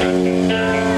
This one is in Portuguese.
Música